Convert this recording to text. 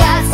gracias.